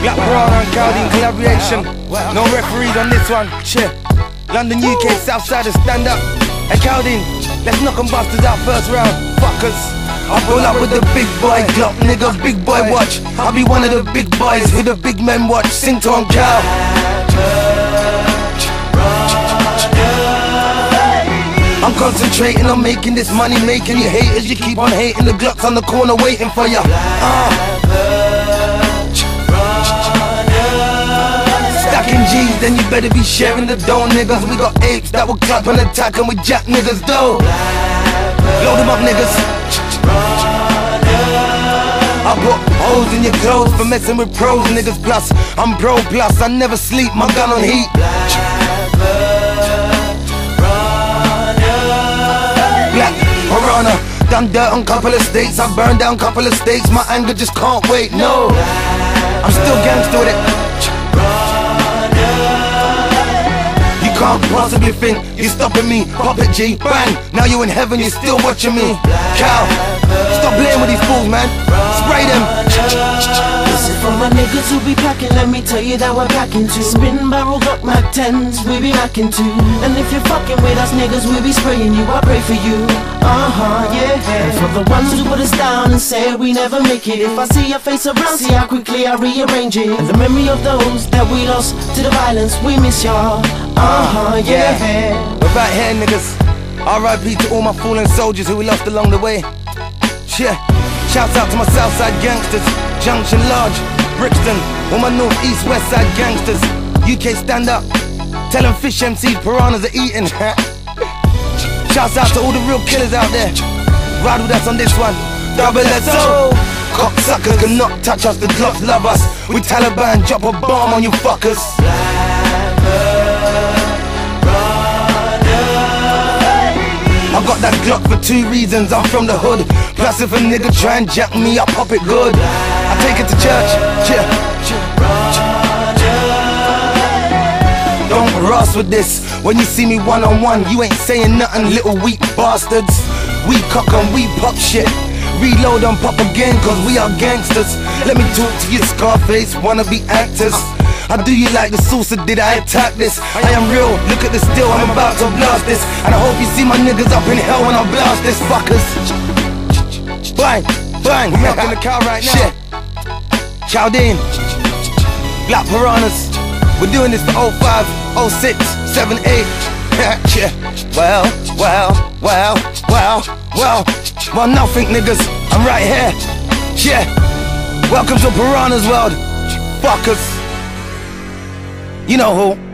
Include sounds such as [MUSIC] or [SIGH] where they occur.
Black Piranha and Kalldean collaboration. No referees on this one. Cheer. London, UK, Southsiders, stand up. Hey Kalldean, let's knock knock 'em bastards out first round. Fuckers. I roll up with the big boy Glock, nigga, big boy watch. I'll be one of the big boys who the big men watch. Sing to 'em, cow. I'm concentrating on making this money, making you haters. You keep on hating the Glocks on the corner waiting for ya. Uh. Then you better be sharing the dough, niggas. We got apes that will clap and attack and we jack niggas though. Load them up, niggas. I put holes in your clothes for messing with pros, niggas. Plus, I'm pro plus, I never sleep, my gun on heat. Black Piranha, done dirt on couple of states. I burned down couple of states. My anger just can't wait. No, I'm still gangster with it. Possibly think you're stopping me. Pop it, G, bang. Now you in heaven, you're still watching me. Cow, stop playing with these fools, man. Spray them. This is for my niggas who be packing, let me tell you that we're packing too. Spin barrel Glock Mac 10s, we be packing too. And if you're fucking with us niggas, we be spraying you, I pray for you. Uh huh, yeah. And for the ones who put us down and say we never make it, if I see your face around, see how quickly I rearrange it. And the memory of those that we lost to the violence, we miss y'all. Uh huh, yeah. We're back here, niggas. RIP to all my fallen soldiers who we lost along the way. Yeah. Shouts out to my Southside gangsters, Junction Lodge, Brixton, all my North East West Side gangsters. UK stand up. Tell them fish MCs, piranhas are eating. [LAUGHS] Shouts out to all the real killers out there. Ride with us on this one. Double SO. Cocksuckers cannot touch us, the Glocks love us. We Taliban, drop a bomb on you fuckers. That Glock for two reasons. I'm from the hood. Plus, if a nigga try and jack me, I pop it good. I take it to church. Yeah. Don't rush with this. When you see me one on one, you ain't saying nothing, little weak bastards. We cock and we pop shit. Reload and pop again, cause we are gangsters. Let me talk to you, Scarface, wanna be actors. I do you like the saucer, did I attack this? I am real, look at the still, I'm about to blast this. And I hope you see my niggas up in hell when I blast this, fuckers. Bang, bang, we're in the car right now. Shit. Kalldean, Black Piranhas. We're doing this for 05, 06, 7, 8. [LAUGHS] yeah. Well, well, well, well, well. Well, nothing, niggas. I'm right here. Yeah. Welcome to Piranha's world. Fuckers. You know who.